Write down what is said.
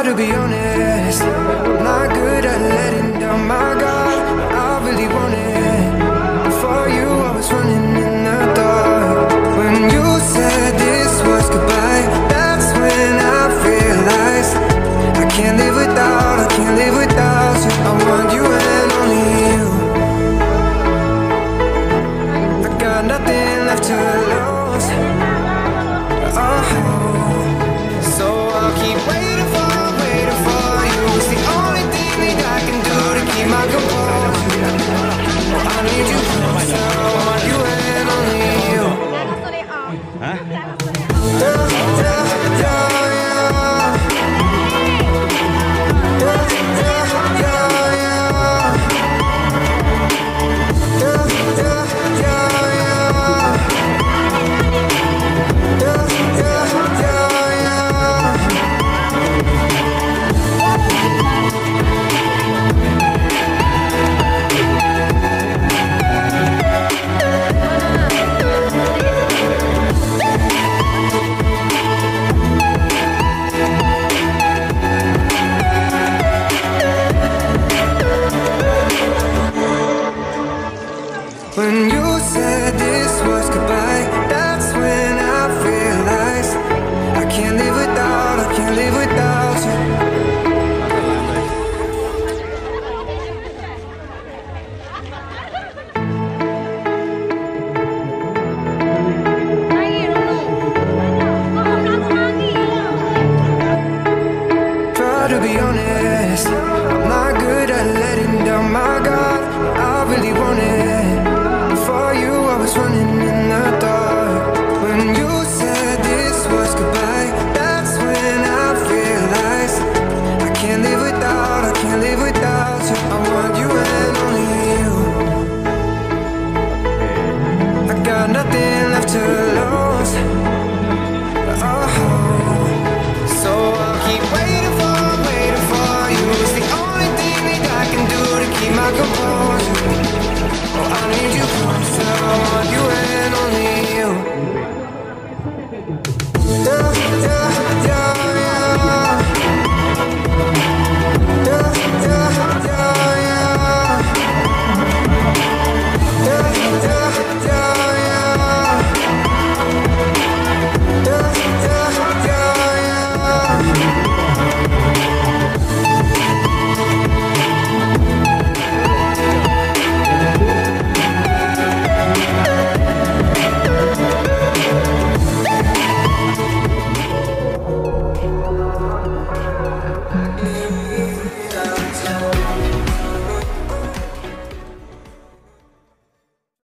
Now to be honest, I'm not good at letting down my guard. I really want it. Before you, I was running in the dark. When you said this was goodbye, that's when I realized I can't live without. I can't live without you. I want you and only you. I got nothing left to. lose. 哎。nothing